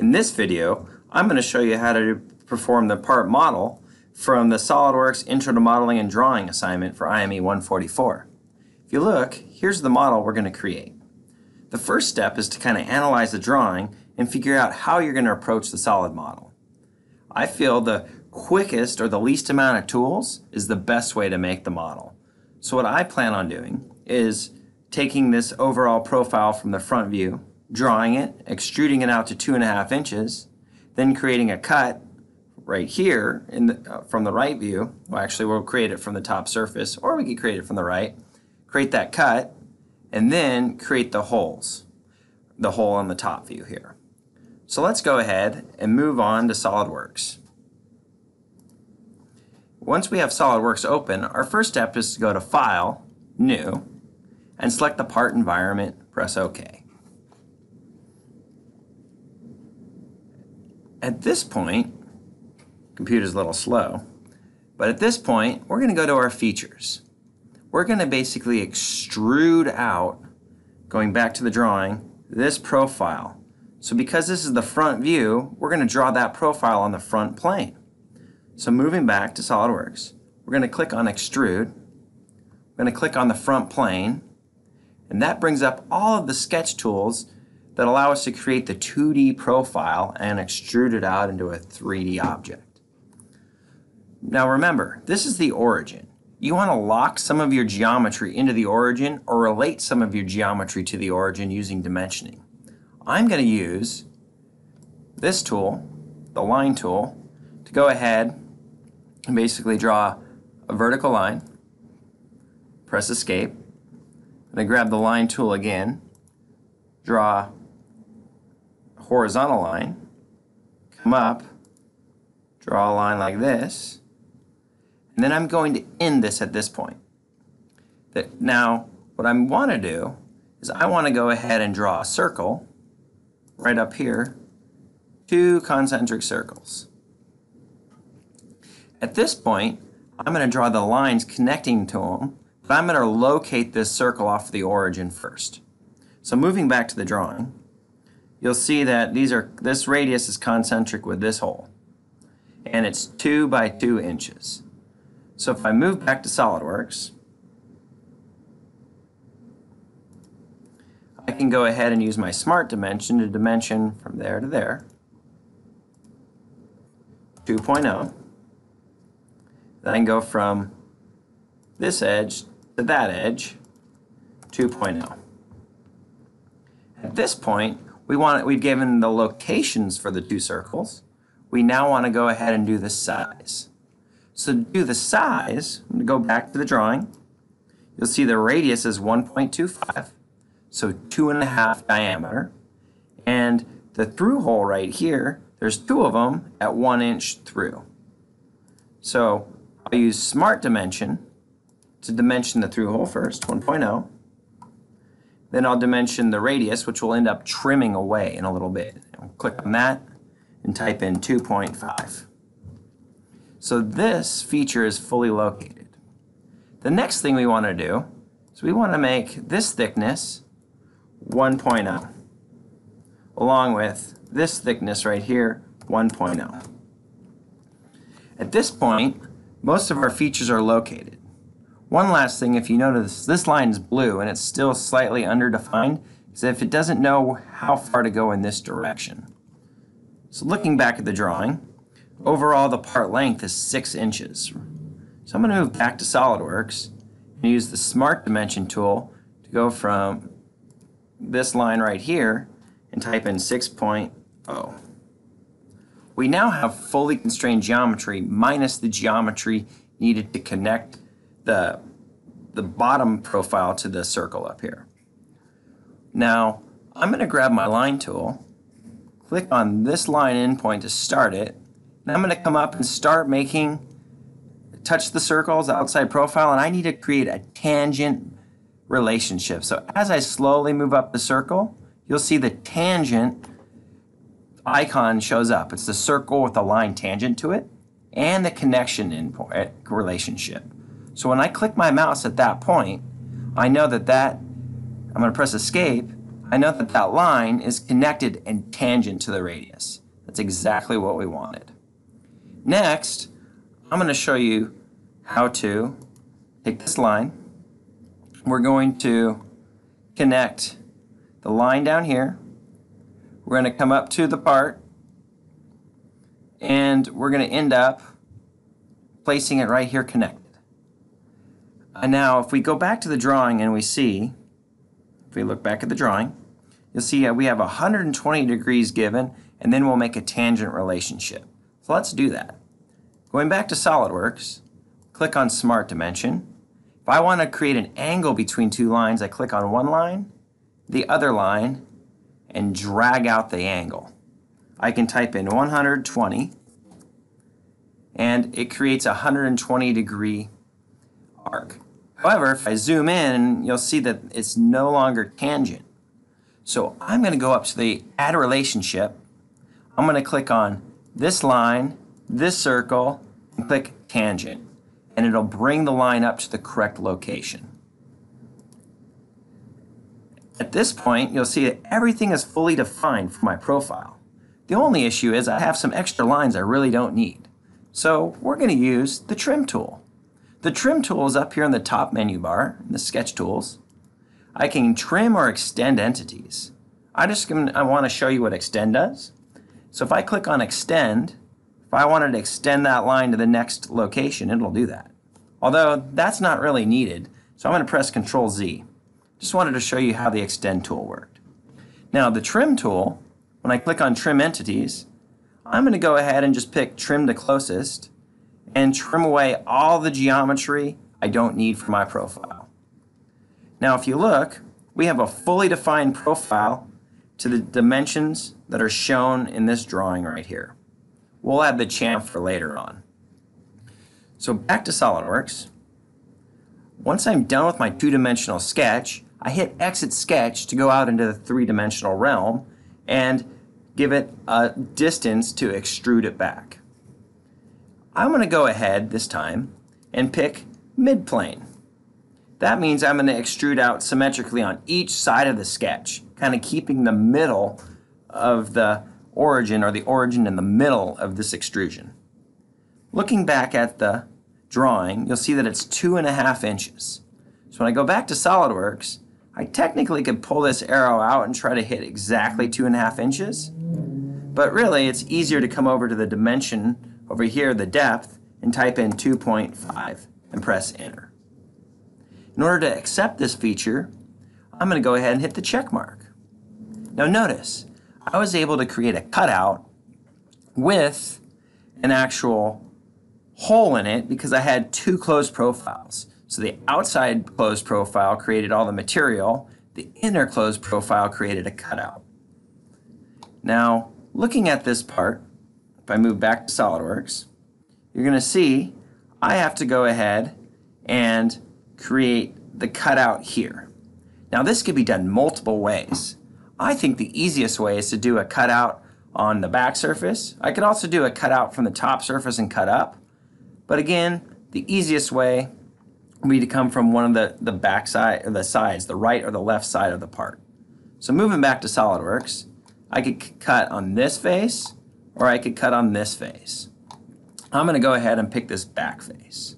In this video, I'm going to show you how to perform the part model from the SOLIDWORKS Intro to Modeling and Drawing assignment for IME 144. If you look, here's the model we're going to create. The first step is to kind of analyze the drawing and figure out how you're going to approach the solid model. I feel the quickest or the least amount of tools is the best way to make the model. So what I plan on doing is taking this overall profile from the front view, drawing it, extruding it out to two and a half inches, then creating a cut right here in the, uh, from the right view. Well, actually, we'll create it from the top surface, or we could create it from the right. Create that cut, and then create the holes, the hole on the top view here. So let's go ahead and move on to SOLIDWORKS. Once we have SOLIDWORKS open, our first step is to go to File, New, and select the part environment, press OK. At this point, computer's a little slow, but at this point, we're going to go to our features. We're going to basically extrude out, going back to the drawing, this profile. So because this is the front view, we're going to draw that profile on the front plane. So moving back to SOLIDWORKS, we're going to click on Extrude. We're going to click on the front plane, and that brings up all of the sketch tools that allow us to create the 2D profile and extrude it out into a 3D object. Now remember, this is the origin. You want to lock some of your geometry into the origin or relate some of your geometry to the origin using dimensioning. I'm going to use this tool, the line tool, to go ahead and basically draw a vertical line, press escape, and I grab the line tool again, draw horizontal line, come up, draw a line like this, and then I'm going to end this at this point. That now, what I want to do is I want to go ahead and draw a circle right up here, two concentric circles. At this point, I'm going to draw the lines connecting to them, but I'm going to locate this circle off the origin first. So moving back to the drawing, you'll see that these are this radius is concentric with this hole, and it's 2 by 2 inches. So if I move back to SOLIDWORKS, I can go ahead and use my smart dimension to dimension from there to there, 2.0. Then I can go from this edge to that edge, 2.0. At this point, we want we've given the locations for the two circles. We now want to go ahead and do the size. So to do the size, I'm going to go back to the drawing. You'll see the radius is 1.25, so two and a half diameter. And the through hole right here, there's two of them at one inch through. So I'll use Smart Dimension to dimension the through hole first, 1.0. Then I'll dimension the radius, which will end up trimming away in a little bit. I'll click on that and type in 2.5. So this feature is fully located. The next thing we want to do is we want to make this thickness 1.0 along with this thickness right here 1.0. At this point, most of our features are located. One last thing, if you notice, this line is blue and it's still slightly underdefined, is if it doesn't know how far to go in this direction. So looking back at the drawing, overall the part length is 6 inches. So I'm going to move back to SOLIDWORKS and use the Smart Dimension tool to go from this line right here and type in 6.0. We now have fully constrained geometry minus the geometry needed to connect the, the bottom profile to the circle up here. Now, I'm going to grab my line tool, click on this line endpoint to start it, and I'm going to come up and start making, touch the circles outside profile, and I need to create a tangent relationship. So as I slowly move up the circle, you'll see the tangent icon shows up. It's the circle with a line tangent to it and the connection in eh, relationship. So when I click my mouse at that point, I know that that, I'm going to press escape, I know that that line is connected and tangent to the radius. That's exactly what we wanted. Next, I'm going to show you how to take this line. We're going to connect the line down here. We're going to come up to the part and we're going to end up placing it right here connected. And now if we go back to the drawing and we see, if we look back at the drawing, you'll see uh, we have 120 degrees given and then we'll make a tangent relationship. So let's do that. Going back to SOLIDWORKS, click on Smart Dimension. If I want to create an angle between two lines, I click on one line, the other line, and drag out the angle. I can type in 120 and it creates a 120 degree arc. However, if I zoom in, you'll see that it's no longer tangent. So I'm going to go up to the add relationship. I'm going to click on this line, this circle, and click tangent. And it'll bring the line up to the correct location. At this point, you'll see that everything is fully defined for my profile. The only issue is I have some extra lines I really don't need. So we're going to use the trim tool. The trim tool is up here in the top menu bar, in the sketch tools. I can trim or extend entities. I just I want to show you what extend does. So if I click on extend, if I wanted to extend that line to the next location, it'll do that. Although that's not really needed, so I'm going to press Control Z. Just wanted to show you how the extend tool worked. Now the trim tool, when I click on trim entities, I'm going to go ahead and just pick trim to closest and trim away all the geometry I don't need for my profile. Now if you look, we have a fully defined profile to the dimensions that are shown in this drawing right here. We'll add the chamfer for later on. So back to SOLIDWORKS. Once I'm done with my two-dimensional sketch, I hit Exit Sketch to go out into the three-dimensional realm and give it a distance to extrude it back. I'm going to go ahead this time and pick midplane. That means I'm going to extrude out symmetrically on each side of the sketch, kind of keeping the middle of the origin or the origin in the middle of this extrusion. Looking back at the drawing, you'll see that it's two and a half inches. So when I go back to SOLIDWORKS, I technically could pull this arrow out and try to hit exactly two and a half inches, but really, it's easier to come over to the dimension over here, the depth, and type in 2.5 and press enter. In order to accept this feature, I'm going to go ahead and hit the check mark. Now notice, I was able to create a cutout with an actual hole in it because I had two closed profiles. So the outside closed profile created all the material, the inner closed profile created a cutout. Now, looking at this part, if I move back to SOLIDWORKS, you're going to see I have to go ahead and create the cutout here. Now this could be done multiple ways. I think the easiest way is to do a cutout on the back surface. I could also do a cutout from the top surface and cut up. But again, the easiest way would be to come from one of the, the back side or the sides, the right or the left side of the part. So moving back to SOLIDWORKS, I could cut on this face or I could cut on this face. I'm going to go ahead and pick this back face.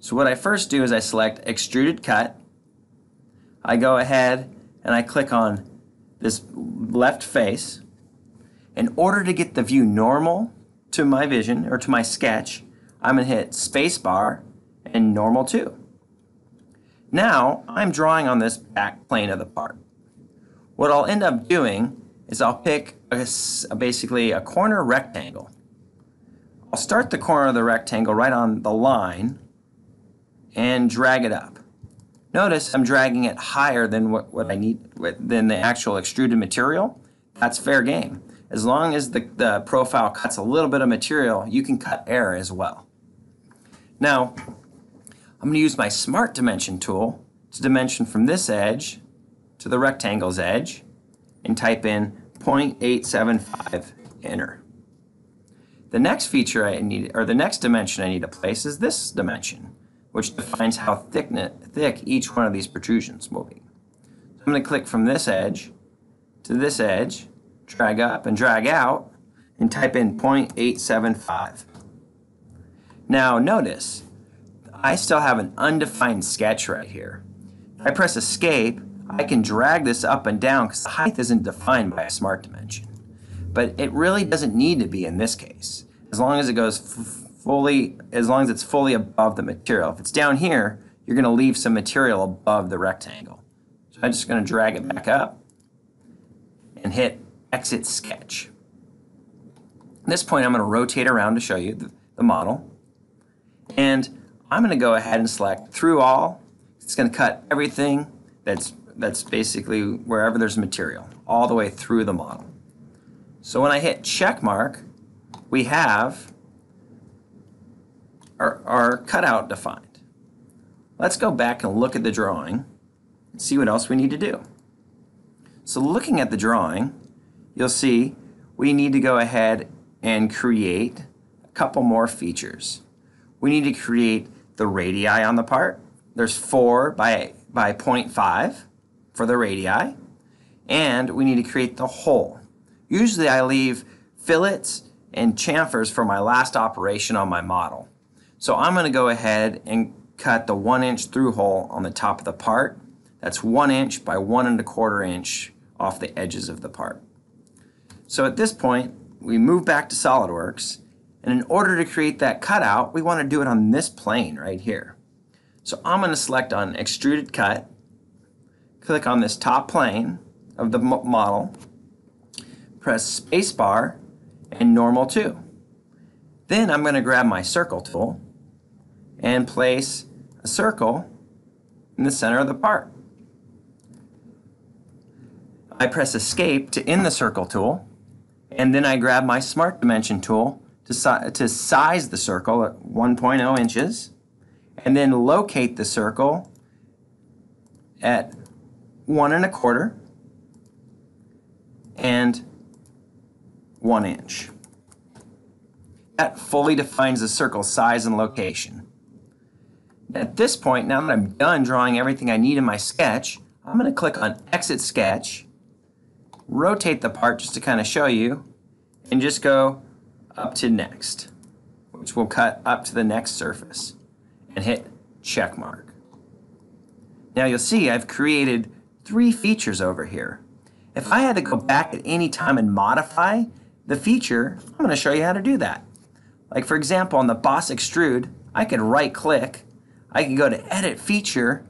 So what I first do is I select extruded cut. I go ahead and I click on this left face. In order to get the view normal to my vision or to my sketch, I'm going to hit spacebar and normal to. Now I'm drawing on this back plane of the part. What I'll end up doing is I'll pick a, uh, basically a corner rectangle. I'll start the corner of the rectangle right on the line and drag it up. Notice I'm dragging it higher than what, what I need than the actual extruded material. That's fair game. As long as the, the profile cuts a little bit of material, you can cut air as well. Now, I'm going to use my Smart Dimension tool to dimension from this edge to the rectangle's edge and type in 0.875 enter. The next feature I need, or the next dimension I need to place is this dimension, which defines how thick, thick each one of these protrusions will be. So I'm going to click from this edge to this edge, drag up and drag out, and type in 0.875. Now notice, I still have an undefined sketch right here. If I press escape, I can drag this up and down because the height isn't defined by a smart dimension. But it really doesn't need to be in this case, as long as it goes fully, as long as it's fully above the material. If it's down here, you're going to leave some material above the rectangle. So I'm just going to drag it back up and hit exit sketch. At this point, I'm going to rotate around to show you the, the model. And I'm going to go ahead and select through all. It's going to cut everything that's, that's basically wherever there's material, all the way through the model. So when I hit check mark, we have our, our cutout defined. Let's go back and look at the drawing and see what else we need to do. So looking at the drawing, you'll see we need to go ahead and create a couple more features. We need to create the radii on the part. There's 4 by, by 0.5 for the radii. And we need to create the hole. Usually I leave fillets and chamfers for my last operation on my model. So I'm going to go ahead and cut the 1 inch through hole on the top of the part. That's 1 inch by 1 and a quarter inch off the edges of the part. So at this point, we move back to SOLIDWORKS, and in order to create that cutout, we want to do it on this plane right here. So I'm going to select on Extruded Cut, click on this top plane of the model, press Spacebar, and Normal To. Then I'm going to grab my Circle tool and place a circle in the center of the part. I press escape to end the circle tool, and then I grab my smart dimension tool to, si to size the circle at 1.0 inches, and then locate the circle at one and a quarter and one inch. That fully defines the circle size and location. At this point, now that I'm done drawing everything I need in my sketch, I'm going to click on Exit Sketch rotate the part just to kind of show you, and just go up to next, which will cut up to the next surface, and hit check mark. Now you'll see I've created three features over here. If I had to go back at any time and modify the feature, I'm going to show you how to do that. Like for example, on the Boss Extrude, I could right click, I could go to Edit Feature,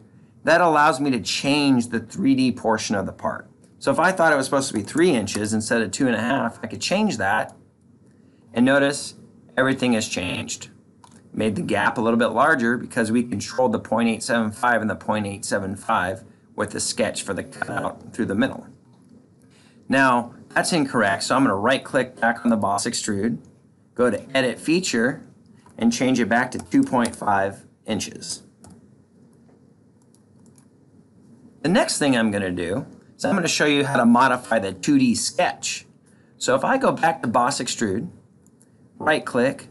that allows me to change the 3D portion of the part. So if I thought it was supposed to be three inches instead of two and a half, I could change that. And notice everything has changed. Made the gap a little bit larger because we controlled the 0.875 and the 0.875 with the sketch for the cutout through the middle. Now, that's incorrect, so I'm going to right click back on the Boss Extrude, go to Edit Feature, and change it back to 2.5 inches. The next thing I'm going to do is I'm going to show you how to modify the 2D sketch. So if I go back to Boss Extrude, right click,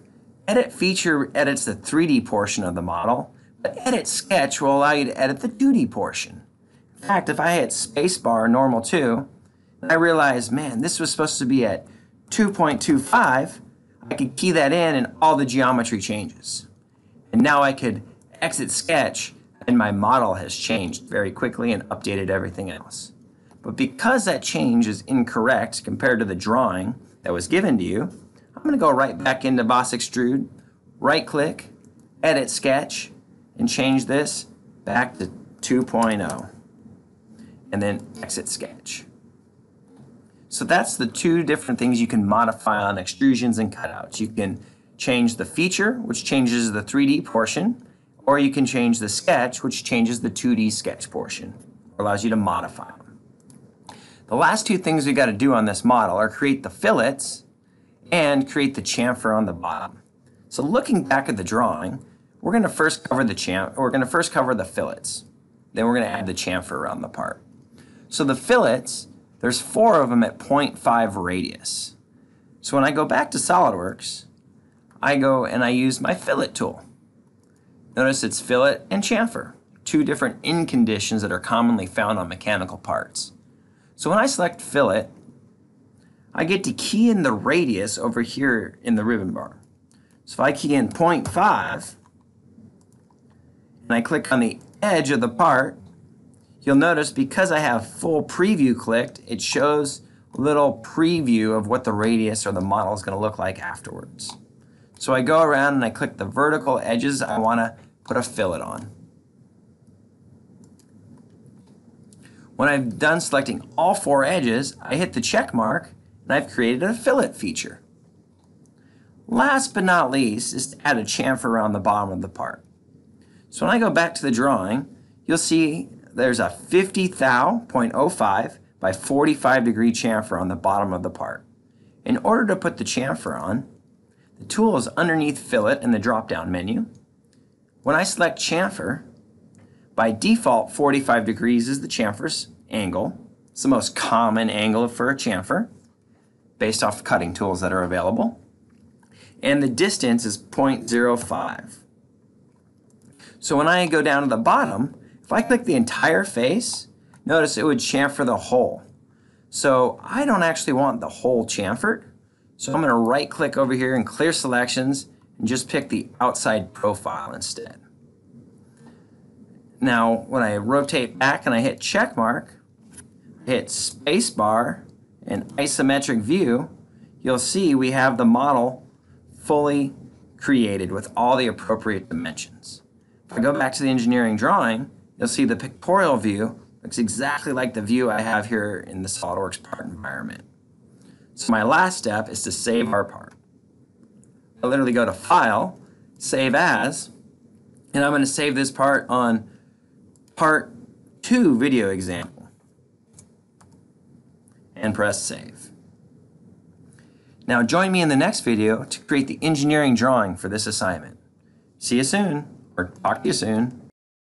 Edit Feature edits the 3D portion of the model, but Edit Sketch will allow you to edit the 2D portion. In fact, if I hit Spacebar Normal to, I realize, man, this was supposed to be at 2.25, I could key that in and all the geometry changes. And now I could exit Sketch and my model has changed very quickly and updated everything else. But because that change is incorrect compared to the drawing that was given to you, I'm going to go right back into Boss Extrude, right click, edit sketch, and change this back to 2.0. And then exit sketch. So that's the two different things you can modify on extrusions and cutouts. You can change the feature, which changes the 3D portion, or you can change the sketch, which changes the 2D sketch portion, or allows you to modify them. The last two things we got to do on this model are create the fillets and create the chamfer on the bottom. So looking back at the drawing, we're going to first cover the chamfer, we're going to first cover the fillets. Then we're going to add the chamfer around the part. So the fillets, there's four of them at 0.5 radius. So when I go back to SOLIDWORKS, I go and I use my fillet tool. Notice it's fillet and chamfer, two different in conditions that are commonly found on mechanical parts. So when I select fillet, I get to key in the radius over here in the ribbon bar. So if I key in 0.5 and I click on the edge of the part, you'll notice because I have full preview clicked, it shows a little preview of what the radius or the model is going to look like afterwards. So I go around and I click the vertical edges I want to put a fillet on. When I've done selecting all four edges, I hit the check mark and I've created a fillet feature. Last but not least is to add a chamfer around the bottom of the part. So when I go back to the drawing, you'll see there's a 50 thou 0.05 by 45 degree chamfer on the bottom of the part. In order to put the chamfer on, the tool is underneath fillet in the drop down menu. When I select chamfer, by default 45 degrees is the chamfer's angle. It's the most common angle for a chamfer based off cutting tools that are available. And the distance is 0.05. So when I go down to the bottom, if I click the entire face, notice it would chamfer the hole. So I don't actually want the hole chamfered. So I'm going to right click over here and clear selections and just pick the outside profile instead. Now when I rotate back and I hit check mark, hit spacebar and isometric view, you'll see we have the model fully created with all the appropriate dimensions. If I go back to the engineering drawing, you'll see the pictorial view looks exactly like the view I have here in the SOLIDWORKS part environment. So my last step is to save our part. I literally go to File, Save As, and I'm going to save this part on Part 2 video example. And press Save. Now join me in the next video to create the engineering drawing for this assignment. See you soon, or talk to you soon.